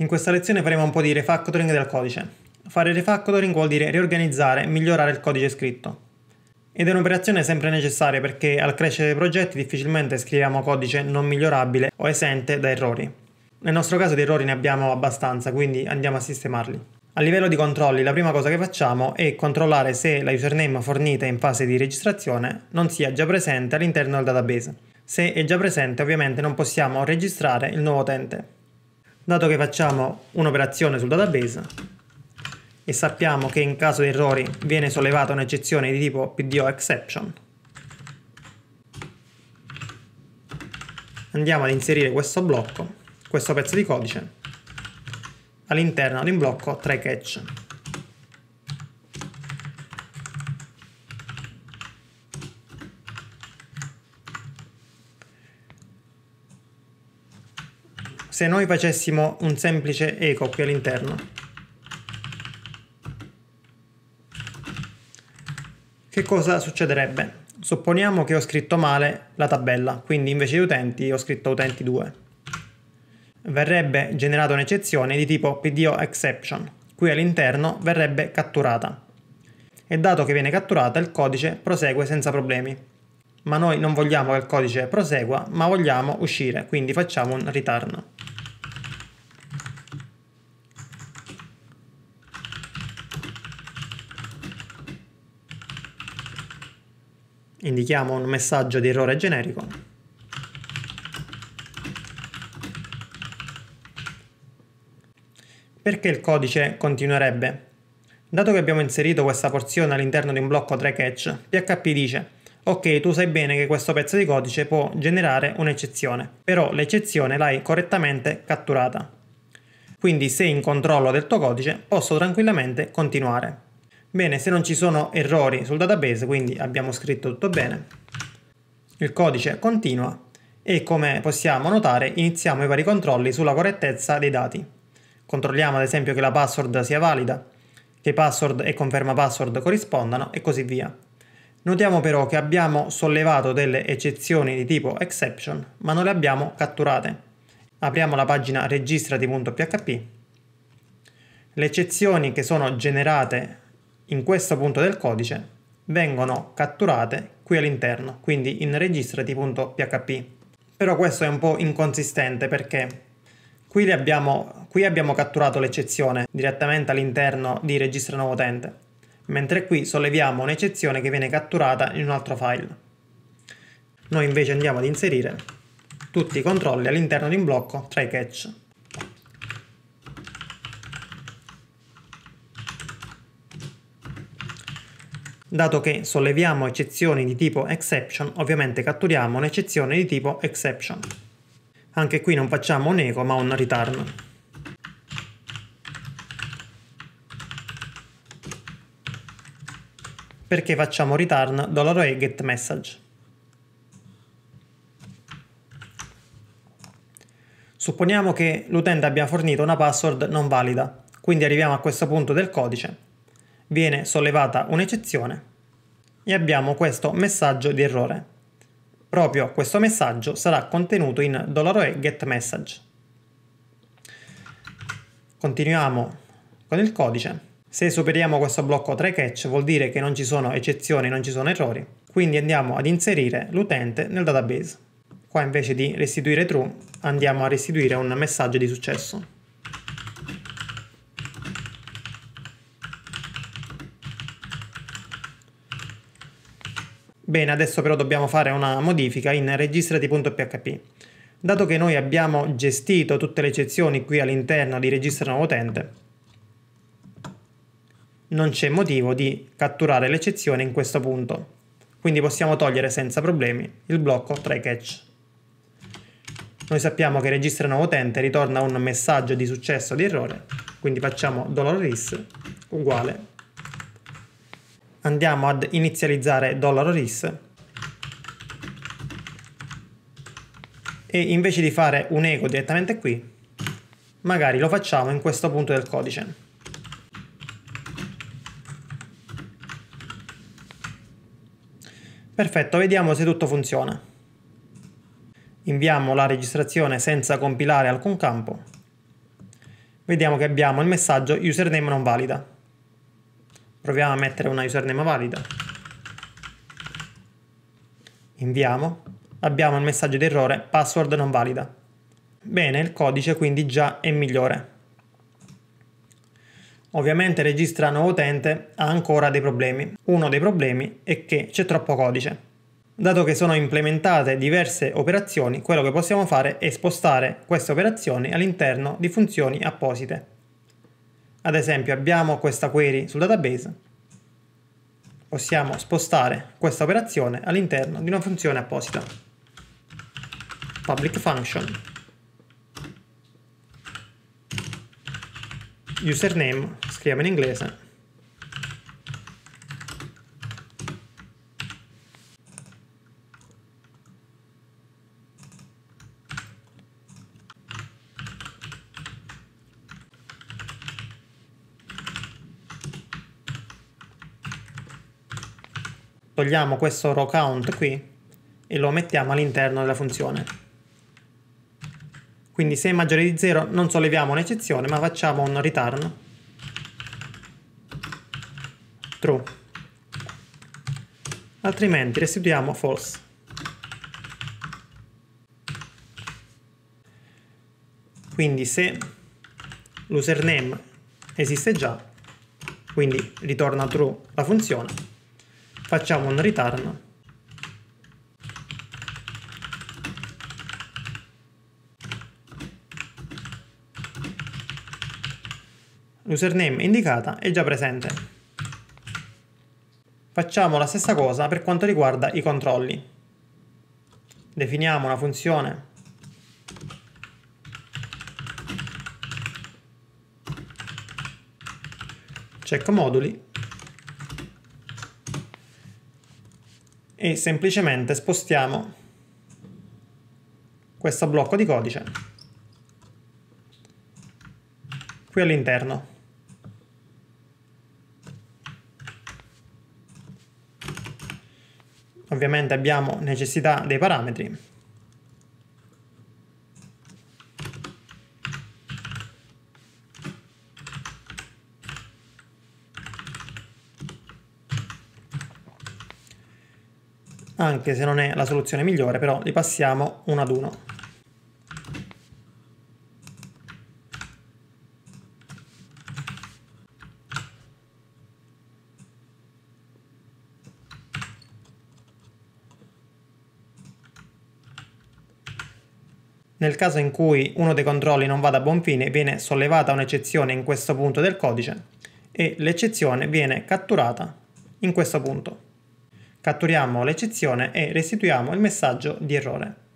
In questa lezione faremo un po' di refactoring del codice. Fare refactoring vuol dire riorganizzare e migliorare il codice scritto. Ed è un'operazione sempre necessaria perché al crescere dei progetti difficilmente scriviamo codice non migliorabile o esente da errori. Nel nostro caso di errori ne abbiamo abbastanza, quindi andiamo a sistemarli. A livello di controlli, la prima cosa che facciamo è controllare se la username fornita in fase di registrazione non sia già presente all'interno del database. Se è già presente, ovviamente non possiamo registrare il nuovo utente dato che facciamo un'operazione sul database e sappiamo che in caso di errori viene sollevata un'eccezione di tipo PDO exception, andiamo ad inserire questo blocco, questo pezzo di codice, all'interno di un blocco try catch. Se noi facessimo un semplice eco qui all'interno. Che cosa succederebbe? Supponiamo che ho scritto male la tabella, quindi invece di utenti ho scritto utenti 2. Verrebbe generata un'eccezione di tipo PDO exception, qui all'interno verrebbe catturata. E dato che viene catturata il codice prosegue senza problemi. Ma noi non vogliamo che il codice prosegua, ma vogliamo uscire, quindi facciamo un return. Indichiamo un messaggio di errore generico. Perché il codice continuerebbe? Dato che abbiamo inserito questa porzione all'interno di un blocco try catch PHP dice ok tu sai bene che questo pezzo di codice può generare un'eccezione però l'eccezione l'hai correttamente catturata. Quindi se in controllo del tuo codice posso tranquillamente continuare Bene, se non ci sono errori sul database, quindi abbiamo scritto tutto bene, il codice continua e come possiamo notare iniziamo i vari controlli sulla correttezza dei dati. Controlliamo ad esempio che la password sia valida, che password e conferma password corrispondano e così via. Notiamo però che abbiamo sollevato delle eccezioni di tipo exception, ma non le abbiamo catturate. Apriamo la pagina registrati.php. Le eccezioni che sono generate in questo punto del codice vengono catturate qui all'interno, quindi in registrati.php. Però questo è un po' inconsistente perché qui abbiamo, qui abbiamo catturato l'eccezione direttamente all'interno di registra nuovo utente, mentre qui solleviamo un'eccezione che viene catturata in un altro file. Noi invece andiamo ad inserire tutti i controlli all'interno di un blocco try catch. Dato che solleviamo eccezioni di tipo exception, ovviamente catturiamo un'eccezione di tipo exception. Anche qui non facciamo un echo ma un return. Perché facciamo return $e get message. Supponiamo che l'utente abbia fornito una password non valida, quindi arriviamo a questo punto del codice viene sollevata un'eccezione e abbiamo questo messaggio di errore. Proprio questo messaggio sarà contenuto in $e getMessage. Continuiamo con il codice. Se superiamo questo blocco try catch vuol dire che non ci sono eccezioni, non ci sono errori, quindi andiamo ad inserire l'utente nel database. Qua invece di restituire true andiamo a restituire un messaggio di successo. Bene, adesso però dobbiamo fare una modifica in registrati.php. Dato che noi abbiamo gestito tutte le eccezioni qui all'interno di registra nuovo utente, non c'è motivo di catturare l'eccezione in questo punto. Quindi possiamo togliere senza problemi il blocco try catch. Noi sappiamo che registra nuovo utente ritorna un messaggio di successo di errore, quindi facciamo $is uguale andiamo ad inizializzare $RIS e invece di fare un eco direttamente qui, magari lo facciamo in questo punto del codice. Perfetto, vediamo se tutto funziona. Inviamo la registrazione senza compilare alcun campo. vediamo che abbiamo il messaggio username non valida. Proviamo a mettere una username valida. Inviamo. Abbiamo il messaggio di errore password non valida. Bene, il codice quindi già è migliore. Ovviamente registra nuovo utente ha ancora dei problemi. Uno dei problemi è che c'è troppo codice. Dato che sono implementate diverse operazioni, quello che possiamo fare è spostare queste operazioni all'interno di funzioni apposite. Ad esempio abbiamo questa query sul database, possiamo spostare questa operazione all'interno di una funzione apposita. Public function. Username, scriviamo in inglese togliamo questo row count qui e lo mettiamo all'interno della funzione. Quindi se è maggiore di 0 non solleviamo un'eccezione ma facciamo un return true. Altrimenti restituiamo false. Quindi se l'username esiste già, quindi ritorna true la funzione, facciamo un return l'username indicata è già presente. Facciamo la stessa cosa per quanto riguarda i controlli. Definiamo una funzione check moduli e semplicemente spostiamo questo blocco di codice qui all'interno. Ovviamente abbiamo necessità dei parametri anche se non è la soluzione migliore, però li passiamo uno ad uno. Nel caso in cui uno dei controlli non vada a buon fine, viene sollevata un'eccezione in questo punto del codice e l'eccezione viene catturata in questo punto. Catturiamo l'eccezione e restituiamo il messaggio di errore.